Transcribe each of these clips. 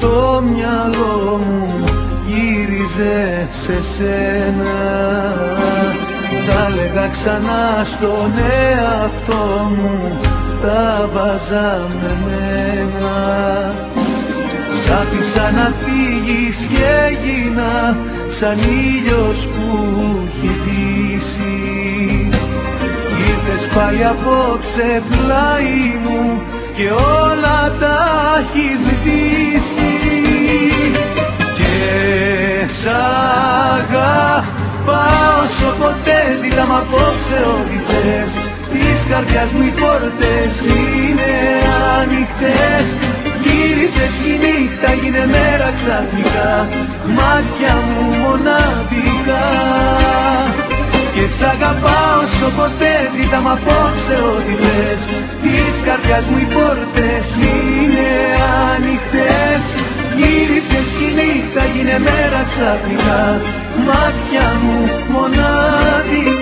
το μυαλό μου γύριζε σε σένα. Τα λέγα ξανά στον εαυτό μου τα βάζα με μένα. Σ' άφησα να φύγεις και έγινα σαν ήλιος που έχει δύσει Ήρθες πάλι απόψε πλάι μου και όλα τα έχει ζητήσει και σ' αγαπάω όσο ποτέ ζητάμε απόψε ό,τι θες. Της καρδιάς μου οι πόρτες είναι ανοιχτές. Γύρισες η νύχτα, γίνε μέρα ξαφνικά. Μάτια μου μοναδικά. και σ' αγαπάω όσο ποτέ ζητάμε απόψε ό,τι θες. Της καρδιάς μου οι πόρτες είναι ανοιχτές. Γύρισες η νύχτα, γίνε μέρα ξαφνικά. Μάτια μου μοναδικά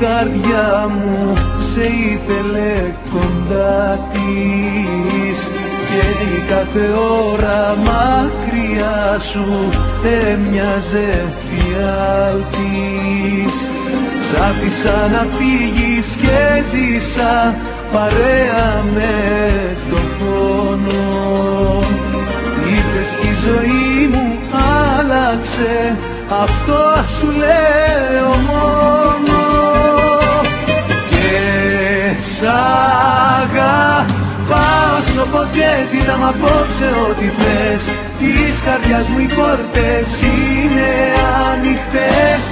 καρδιά μου σε ήθελε κοντά της. Και κάθε ώρα μακριά σου έμοιαζε φιάλτης. Σ' άφησα να φύγεις και ζήσα παρέα με το πόνο. Είπες και η ζωή μου άλλαξε αυτό σου λέω μόνο σ' αγαπάω όσο ποτές ζητάμε απόψε ό,τι θες. Της καρδιάς μου οι πόρτες είναι ανοιχτές.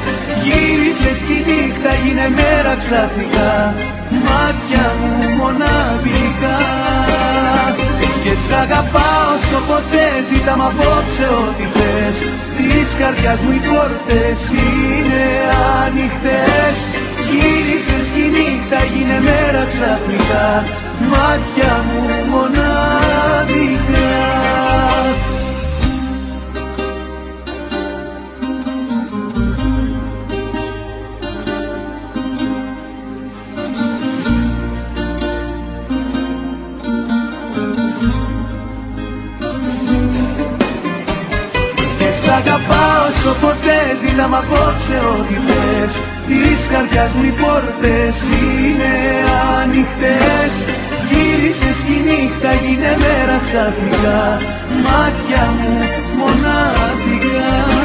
Γύρισες και η νύχτα γίνε μέρα ξαφνικά. Μάτια μου μοναδικά. Και σ' αγαπάω όσο ποτές ζητάμε απόψε ό,τι θες. Της καρδιάς μου οι πόρτες είναι ανοιχτές ξαφνικά Μάτια μου αγαπάω ποτές να μ' απόψε ό,τι θες. Της καρδιάς μου οι πόρτες είναι ανοιχτές. Γύρισες κι η νύχτα γίνε μέρα ξαφνικά. Μάτια μου μοναδικά.